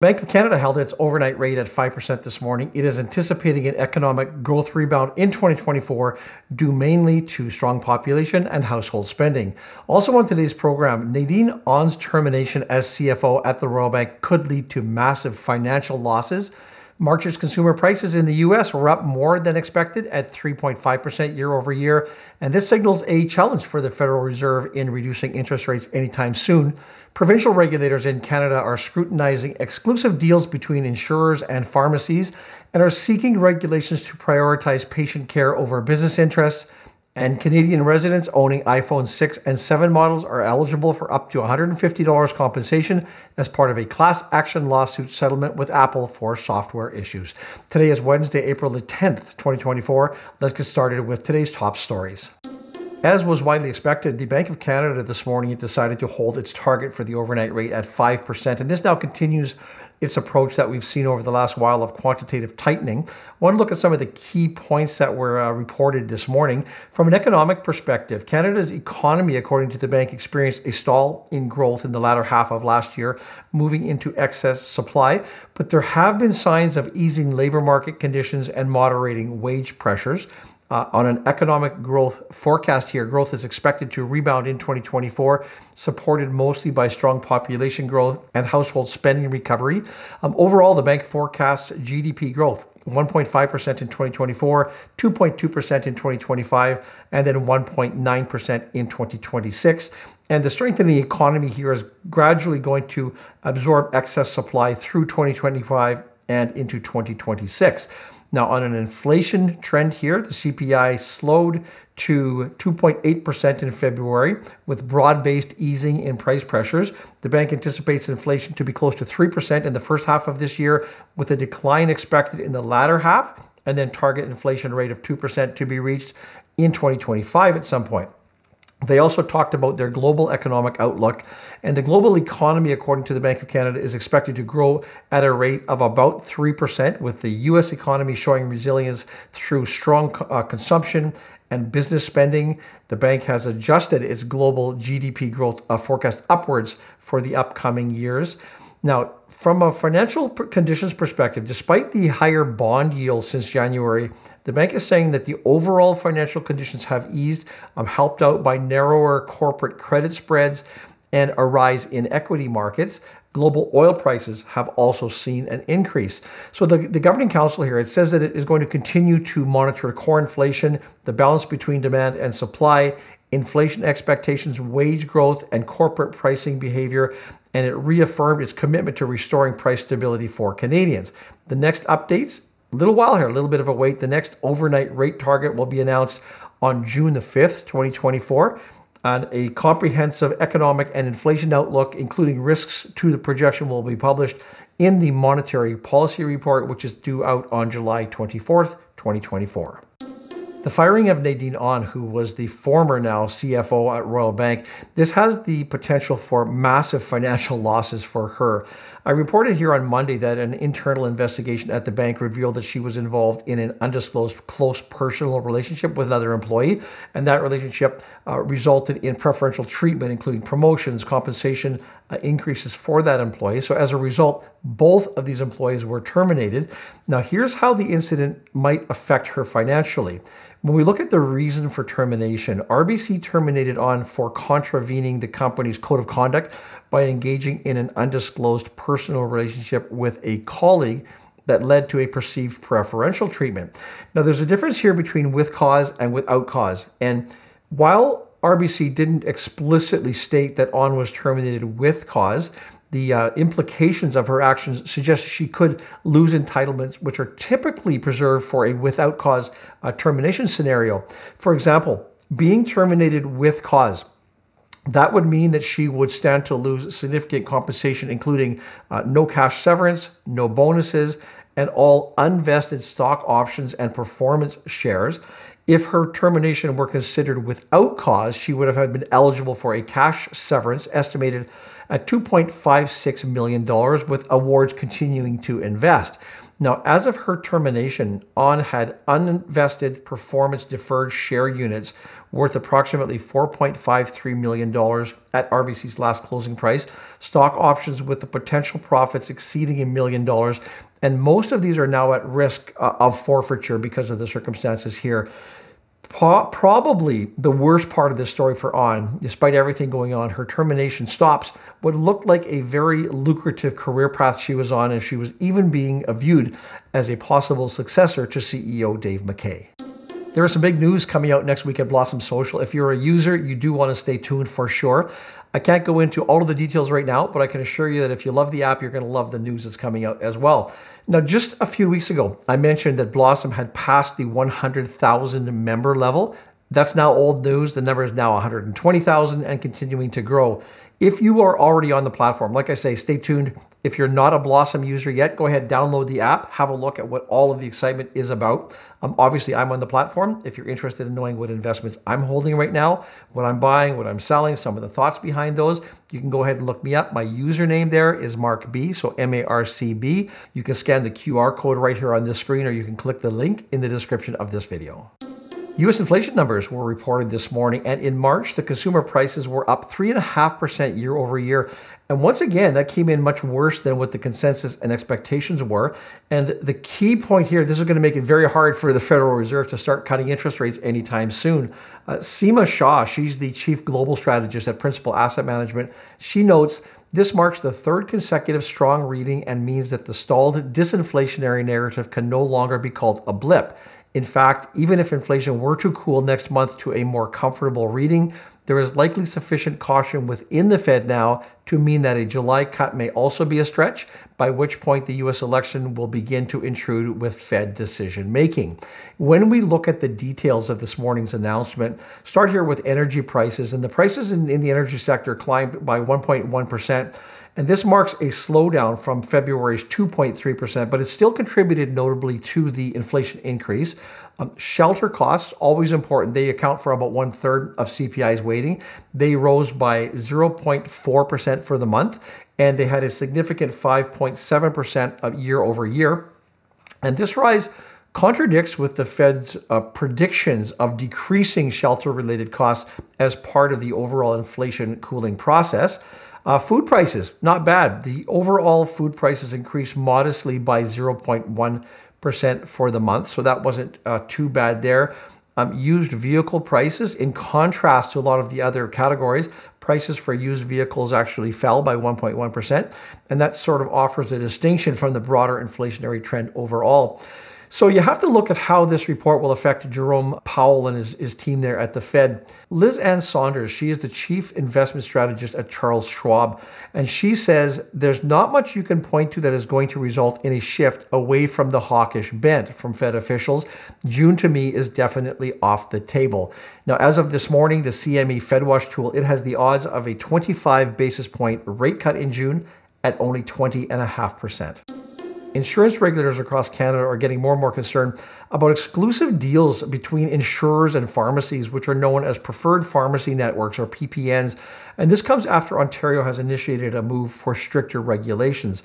Bank of Canada held its overnight rate at 5% this morning. It is anticipating an economic growth rebound in 2024 due mainly to strong population and household spending. Also on today's program, Nadine Ahn's termination as CFO at the Royal Bank could lead to massive financial losses. March's consumer prices in the US were up more than expected at 3.5% year over year, and this signals a challenge for the Federal Reserve in reducing interest rates anytime soon. Provincial regulators in Canada are scrutinizing exclusive deals between insurers and pharmacies and are seeking regulations to prioritize patient care over business interests and Canadian residents owning iPhone 6 and 7 models are eligible for up to $150 compensation as part of a class action lawsuit settlement with Apple for software issues. Today is Wednesday, April the 10th, 2024. Let's get started with today's top stories. As was widely expected, the Bank of Canada this morning decided to hold its target for the overnight rate at 5%, and this now continues its approach that we've seen over the last while of quantitative tightening. I want to look at some of the key points that were uh, reported this morning. From an economic perspective, Canada's economy, according to the bank, experienced a stall in growth in the latter half of last year, moving into excess supply. But there have been signs of easing labor market conditions and moderating wage pressures. Uh, on an economic growth forecast here, growth is expected to rebound in 2024, supported mostly by strong population growth and household spending recovery. Um, overall, the bank forecasts GDP growth 1.5% in 2024, 2.2% in 2025, and then 1.9% in 2026. And the strengthening economy here is gradually going to absorb excess supply through 2025 and into 2026. Now, on an inflation trend here, the CPI slowed to 2.8% in February with broad based easing in price pressures. The bank anticipates inflation to be close to 3% in the first half of this year, with a decline expected in the latter half, and then target inflation rate of 2% to be reached in 2025 at some point. They also talked about their global economic outlook, and the global economy, according to the Bank of Canada, is expected to grow at a rate of about 3%, with the U.S. economy showing resilience through strong uh, consumption and business spending. The bank has adjusted its global GDP growth uh, forecast upwards for the upcoming years. Now, from a financial conditions perspective, despite the higher bond yield since January, the bank is saying that the overall financial conditions have eased, um, helped out by narrower corporate credit spreads and a rise in equity markets. Global oil prices have also seen an increase. So the, the governing council here, it says that it is going to continue to monitor core inflation, the balance between demand and supply, inflation expectations, wage growth, and corporate pricing behavior, and it reaffirmed its commitment to restoring price stability for Canadians. The next updates, a little while here, a little bit of a wait. The next overnight rate target will be announced on June the 5th, 2024. And a comprehensive economic and inflation outlook, including risks to the projection, will be published in the Monetary Policy Report, which is due out on July 24th, 2024. The firing of Nadine Ahn, who was the former now CFO at Royal Bank, this has the potential for massive financial losses for her. I reported here on Monday that an internal investigation at the bank revealed that she was involved in an undisclosed close personal relationship with another employee, and that relationship uh, resulted in preferential treatment, including promotions, compensation Uh, increases for that employee. So as a result, both of these employees were terminated. Now, here's how the incident might affect her financially. When we look at the reason for termination, RBC terminated Ahn for contravening the company's code of conduct by engaging in an undisclosed personal relationship with a colleague that led to a perceived preferential treatment. Now, there's a difference here between with cause and without cause. And while RBC didn't explicitly state that Ahn was terminated with cause, the uh, implications of her actions suggest she could lose entitlements, which are typically preserved for a without cause uh, termination scenario. For example, being terminated with cause that would mean that she would stand to lose significant compensation, including uh, no cash severance, no bonuses, and all unvested stock options and performance shares. If her termination were considered without cause, she would have been eligible for a cash severance estimated at $2.56 million, with awards continuing to invest. Now, as of her termination, Ahn had uninvested performance deferred share units worth approximately $4.53 million at RBC's last closing price, stock options with the potential profits exceeding a million dollars, and most of these are now at risk uh, of forfeiture because of the circumstances here. Probably the worst part of this story for Ahn, despite everything going on, her termination stops what looked like a very lucrative career path she was on, and she was even being viewed as a possible successor to CEO Dave McKay. There is some big news coming out next week at Blossom Social. If you're a user, you do want to stay tuned for sure. I can't go into all of the details right now, but I can assure you that if you love the app, you're going to love the news that's coming out as well. Now, just a few weeks ago, I mentioned that Blossom had passed the 100,000 member level. That's now old news. The number is now 120,000 and continuing to grow. If you are already on the platform, like I say, stay tuned. If you're not a Blossom user yet, go ahead, download the app, have a look at what all of the excitement is about. Um, obviously, I'm on the platform. If you're interested in knowing what investments I'm holding right now, what I'm buying, what I'm selling, some of the thoughts behind those, you can go ahead and look me up. My username there is Marc B, so M A R C B. You can scan the QR code right here on this screen, or you can click the link in the description of this video. U.S. inflation numbers were reported this morning, and in March, the consumer prices were up 3.5% year over year. And once again, that came in much worse than what the consensus and expectations were. And the key point here this is going to make it very hard for the Federal Reserve to start cutting interest rates anytime soon. Uh, Seema Shah, she's the chief global strategist at Principal Asset Management, she notes this marks the third consecutive strong reading and means that the stalled disinflationary narrative can no longer be called a blip. In fact, even if inflation were to cool next month to a more comfortable reading, there is likely sufficient caution within the Fed now to mean that a July cut may also be a stretch, by which point the US election will begin to intrude with Fed decision making. When we look at the details of this morning's announcement, start here with energy prices, and the prices in, in the energy sector climbed by 1.1%. And this marks a slowdown from February's 2.3%, but it still contributed notably to the inflation increase. Um, shelter costs, always important. They account for about one third of CPI's weighting. They rose by 0.4% for the month, and they had a significant 5.7% year over year. And this rise contradicts with the Fed's uh, predictions of decreasing shelter related costs as part of the overall inflation cooling process. Uh, food prices, not bad. The overall food prices increased modestly by 0.1% for the month, so that wasn't uh, too bad there. Um, used vehicle prices, in contrast to a lot of the other categories, prices for used vehicles actually fell by 1.1%, and that sort of offers a distinction from the broader inflationary trend overall. So you have to look at how this report will affect Jerome Powell and his, his team there at the Fed. Liz Ann Sonders, she is the chief investment strategist at Charles Schwab, and she says there's not much you can point to that is going to result in a shift away from the hawkish bent from Fed officials. June to me is definitely off the table. Now, as of this morning, the CME FedWatch tool, it has the odds of a 25 basis point rate cut in June at only 20.5%. Insurance regulators across Canada are getting more and more concerned about exclusive deals between insurers and pharmacies, which are known as preferred pharmacy networks or PPNs. And this comes after Ontario has initiated a move for stricter regulations.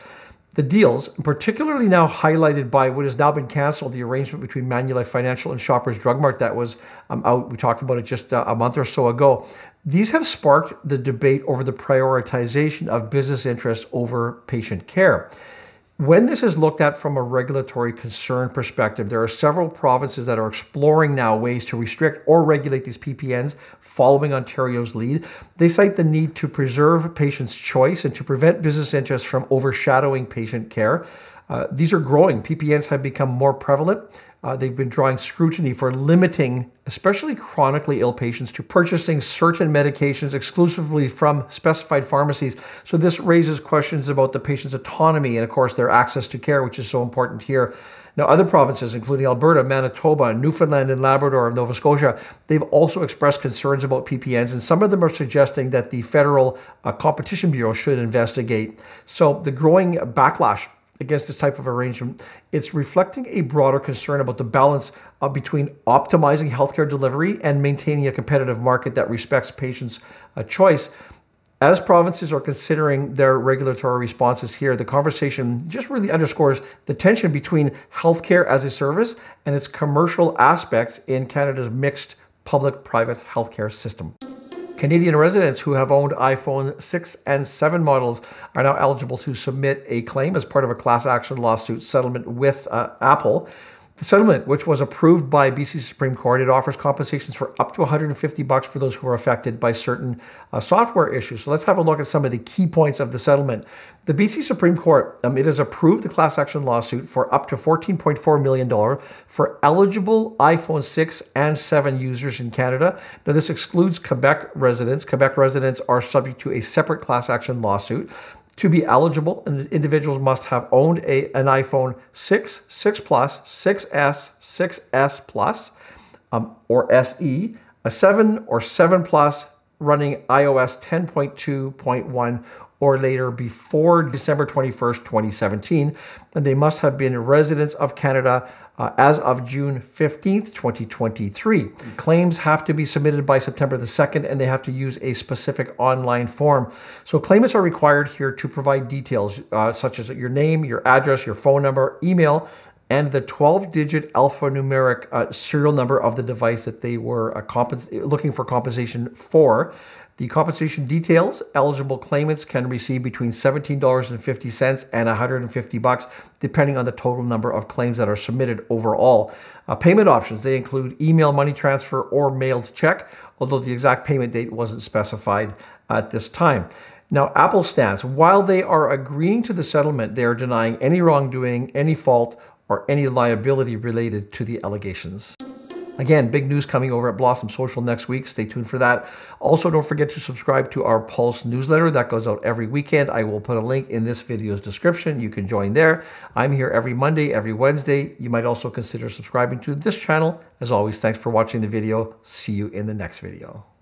The deals, particularly now highlighted by what has now been canceled, the arrangement between Manulife Financial and Shoppers Drug Mart that was um, out. We talked about it just uh, a month or so ago. These have sparked the debate over the prioritization of business interests over patient care. When this is looked at from a regulatory concern perspective, there are several provinces that are exploring now ways to restrict or regulate these PPNs following Ontario's lead. They cite the need to preserve patients' choice and to prevent business interests from overshadowing patient care. Uh, these are growing. PPNs have become more prevalent. Uh, they've been drawing scrutiny for limiting, especially chronically ill patients, to purchasing certain medications exclusively from specified pharmacies. So, this raises questions about the patient's autonomy and, of course, their access to care, which is so important here. Now, other provinces, including Alberta, Manitoba, Newfoundland and Labrador, and Nova Scotia, they've also expressed concerns about PPNs, and some of them are suggesting that the Federal uh, Competition Bureau should investigate. So, the growing backlash against this type of arrangement. It's reflecting a broader concern about the balance uh, between optimizing healthcare delivery and maintaining a competitive market that respects patients' uh, choice. As provinces are considering their regulatory responses here, the conversation just really underscores the tension between healthcare as a service and its commercial aspects in Canada's mixed public private healthcare system. Canadian residents who have owned iPhone 6 and 7 models are now eligible to submit a claim as part of a class action lawsuit settlement with uh, Apple. The settlement, which was approved by BC Supreme Court, it offers compensations for up to 150 bucks for those who are affected by certain uh, software issues. So let's have a look at some of the key points of the settlement. The BC Supreme Court, um, it has approved the class action lawsuit for up to 14.4 million dollar for eligible iPhone 6 and 7 users in Canada. Now this excludes Quebec residents. Quebec residents are subject to a separate class action lawsuit. To be eligible, individuals must have owned a, an iPhone 6, 6 Plus, 6S, 6S Plus, um, or SE, a 7 or 7 Plus running iOS 10.2.1 or later before December 21st, 2017, and they must have been residents of Canada uh, as of June 15th, 2023. Claims have to be submitted by September the 2nd and they have to use a specific online form. So claimants are required here to provide details uh, such as your name, your address, your phone number, email, and the 12 digit alphanumeric uh, serial number of the device that they were uh, looking for compensation for. The compensation details eligible claimants can receive between $17.50 and 150 bucks depending on the total number of claims that are submitted overall. Uh, payment options they include email money transfer or mailed check, although the exact payment date wasn't specified at this time. Now, Apple stance while they are agreeing to the settlement, they are denying any wrongdoing, any fault, or any liability related to the allegations. Again, big news coming over at Blossom Social next week. Stay tuned for that. Also, don't forget to subscribe to our Pulse newsletter that goes out every weekend. I will put a link in this video's description. You can join there. I'm here every Monday, every Wednesday. You might also consider subscribing to this channel. As always, thanks for watching the video. See you in the next video.